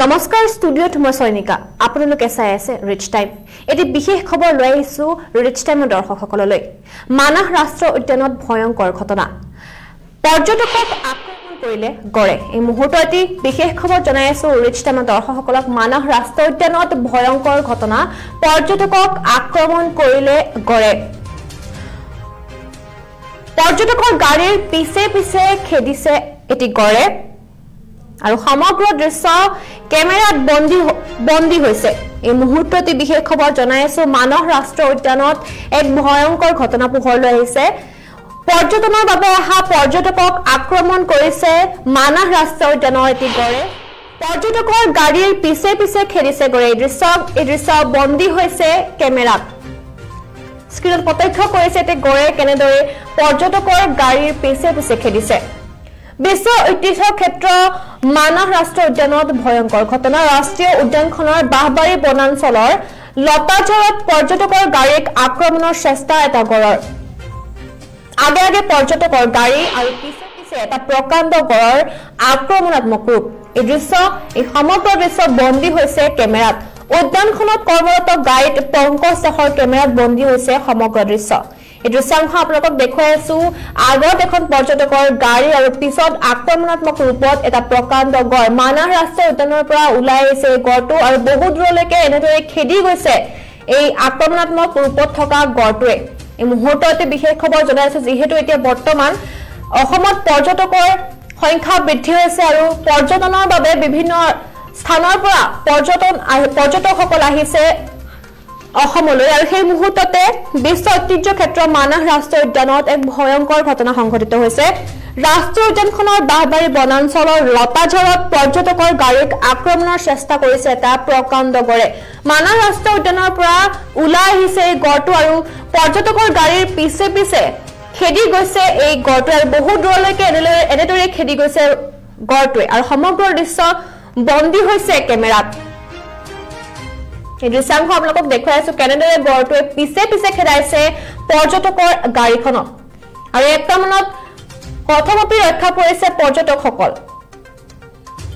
নমস্কাৰ ষ্টুডিঅ'ত মই চয়নিকা আপোনালোকে চাই আছে ৰিচ টাইম এটি বিশেষ খবৰ লৈ আহিছোঁ ৰিচ টাইমৰ দৰ্শকসকললৈ। মানাহ ৰাষ্ট্ৰীয় উদ্যানত ভয়ংকৰ ঘটনা। পৰ্যটকক আক্ৰমণ কৰিলে গড়ে। এই মুহূৰ্তত এটি বিশেষ খবৰ জনাই আছোঁ ৰিচ টাইমৰ দৰ্শকসকলক। মানাহ ৰাষ্ট্ৰীয় উদ্যানত ভয়ংকৰ ঘটনা। পৰ্যটকক আক্ৰমণ কৰিলে গড়ে। পৰ্যটকৰ গাড়ীৰ পিছে পিছে খেদিছে এটি গড়ে। আৰু সমগ্ৰ দৃশ্য কেমেৰাত বন্দী বন্দী হৈছে। এই মুহূৰ্ততে বিশেষ খবৰ জনাই আছো মানস ৰাষ্ট্ৰীয় উদ্যানত এক ভয়ংকৰ ঘটনা পোহৰলৈ আহিছে। পৰ্যটনৰ বাবে অহা পৰ্যটকক আক্ৰমণ কৰিছে মানস ৰাষ্ট্ৰীয় উদ্যানৰ এটি গড়ে। পৰ্যটকৰ গাড়ীৰ পিছে পিছে খেদিছে গড়ে। এই দৃশ্য এই দৃশ্য বন্দী হৈছে কেমেৰাত। স্ক্ৰীণত প্ৰত্যক্ষ কৰিছে এটি গড়ে কেনেদৰে পৰ্যটকৰ গাড়ীৰ পিছে পিছে খেদিছে। বিশ্ব ঐতিহ্য ক্ষেত্ৰ মানস ৰাষ্ট্ৰীয় উদ্যানত ভয়ংকৰ ঘটনা। ৰাষ্ট্ৰীয় উদ্যানখনৰ বাঁহবাৰী বনাঞ্চলৰ লতাঝৰত পৰ্যটকৰ গাড়ীক আক্ৰমণৰ চেষ্টা এটা গড়ৰ। আগে আগে পৰ্যটকৰ গাড়ী আৰু পিছে পিছে এটা প্ৰকাণ্ড গড়ৰ আক্ৰমণাত্মক ৰূপ। এই দৃশ্য এই সমগ্ৰ দৃশ্য বন্দী হৈছে কেমেৰাত। উদ্যানখনত কৰ্মৰত গাইড পংকজ দাসৰ কেমেৰাত বন্দী হৈছে সমগ্ৰ দৃশ্য। দৃশ্যাংশ আপোনালোকক দেখুৱাই আছো। আগত এখন পৰ্যটকৰ গাড়ী আৰু পিছত আক্ৰমণাত্মক ৰূপত এটা প্ৰকাণ্ড গড়। মানাহ ৰাষ্ট্ৰীয় উদ্যানৰ পৰা ওলাই আহিছে এই গড়টো আৰু বহু দূৰলৈকে এনেদৰে খেদি গৈছে এই আক্ৰমণাত্মক ৰূপত থকা গড়টোৱে। এই মুহূৰ্ততে বিশেষ খবৰ জনাইছো যিহেতু এতিয়া বৰ্তমান অসমত পৰ্যটকৰ সংখ্যা বৃদ্ধি হৈছে আৰু পৰ্যটনৰ বাবে বিভিন্ন স্থানৰ পৰা পৰ্যটন পৰ্যটকসকল আহিছে। অসমলৈ আৰু সেই মুহূৰ্ততে বিশ্ব ঐতিহ্য ক্ষেত্ৰ মানাহ ৰাষ্ট্ৰীয় উদ্যানত এক ভয়ংকৰ ঘটনা সংঘটিত হৈছে। ৰাষ্ট্ৰীয় উদ্যানখনৰ বাঁহবাৰী বনাঞ্চলৰ লতাঝৰত পৰ্যটকৰ গাড়ীক আক্ৰমণৰ চেষ্টা কৰিছে এটা প্ৰকাণ্ড গড়ে। মানাহ ৰাষ্ট্ৰীয় উদ্যানৰ পৰা ওলাই আহিছে এই গড়টো আৰু পৰ্যটকৰ গাড়ীৰ পিছে পিছে খেদি গৈছে এই গড়টোৱে আৰু বহু দূৰলৈকে এনেদৰে এনেদৰে খেদি গৈছে গড়টোৱে। আৰু সমগ্ৰ দৃশ্য বন্দী হৈছে কেমেৰাত। এই দৃশ্যাংশ আপোনালোকক দেখুৱাই আছো। কেনেদৰে গড়টোৱে পিছে পিছে খেদাইছে পৰ্যটকৰ গাড়ীখনক। আৰু একটা মানত প্ৰথমতে ৰক্ষা পৰিছে পৰ্যটকসকল।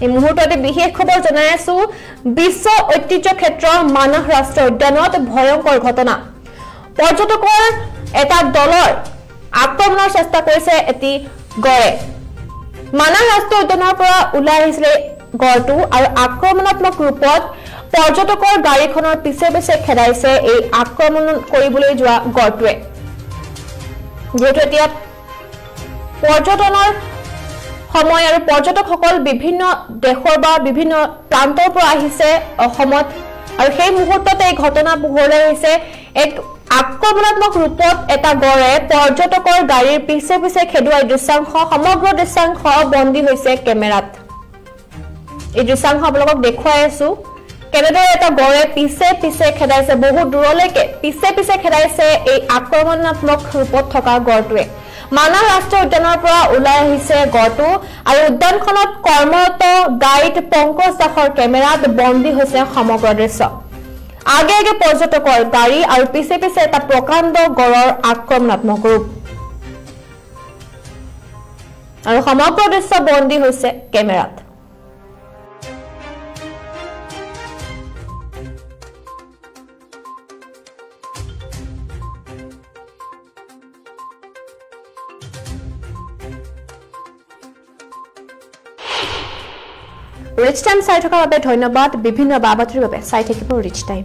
এই মুহূৰ্ততে বিশেষ খবৰ জনাই আছো। বিশ্ব ঐতিহ্য ক্ষেত্ৰ মানস ৰাষ্ট্ৰীয় উদ্যানত ভয়ংকৰ ঘটনা। পৰ্যটকৰ এটা দলৰ আক্ৰমণৰ চেষ্টা কৰিছে এটি গড়ে। মানাহ ৰাষ্ট্ৰীয় উদ্যানৰ পৰা ওলাই আহিছিলে গড়টো আৰু আক্ৰমণাত্মক ৰূপত পৰ্যটকৰ গাড়ীখনৰ পিছে পিছে খেদাইছে এই আক্ৰমণ কৰিবলৈ যোৱা গড়টোৱে যিহেতু এতিয়া পৰ্যটনৰ সময় আৰু পৰ্যটকসকল বিভিন্ন দেশৰ বা বিভিন্ন প্ৰান্তৰ পৰা আহিছে অসমত আৰু সেই মুহূৰ্ততে এই ঘটনা পোহৰলৈ আহিছে। এক আক্ৰমণাত্মক ৰূপত এটা গড়ে পৰ্যটকৰ গাড়ীৰ পিছে পিছে খেদুৱাই দৃশ্যাংশ সমগ্ৰ দৃশ্যাংশ বন্দী হৈছে কেমেৰাত। এই দৃশ্যাংশ আপোনালোকক দেখুৱাই আছো। কেনেদৰে এটা গড়ে পিছে পিছে খেদাইছে বহু দূৰলৈকে পিছে পিছে খেদাইছে এই আক্ৰমণাত্মক ৰূপত থকা গড়টোৱে। মানাহ ৰাষ্ট্ৰীয় উদ্যানৰ পৰা ওলাই আহিছে গড়টো আৰু উদ্যানখনত কৰ্মৰত গাইড পংকজ দাসৰ কেমেৰাত বন্দী হৈছে সমগ্ৰ দৃশ্য। আগে আগে পৰ্যটকৰ গাড়ী আৰু পিছে পিছে এটা প্ৰকাণ্ড গড়ৰ আক্ৰমণাত্মক ৰূপ। আৰু সমগ্ৰ দৃশ্য বন্দী হৈছে কেমেৰাত। ৰিচ টাইম চাই থকাৰ বাবে ধন্যবাদ। বিভিন্ন বা বাতৰিৰ বাবে চাই থাকিব ৰিচ টাইম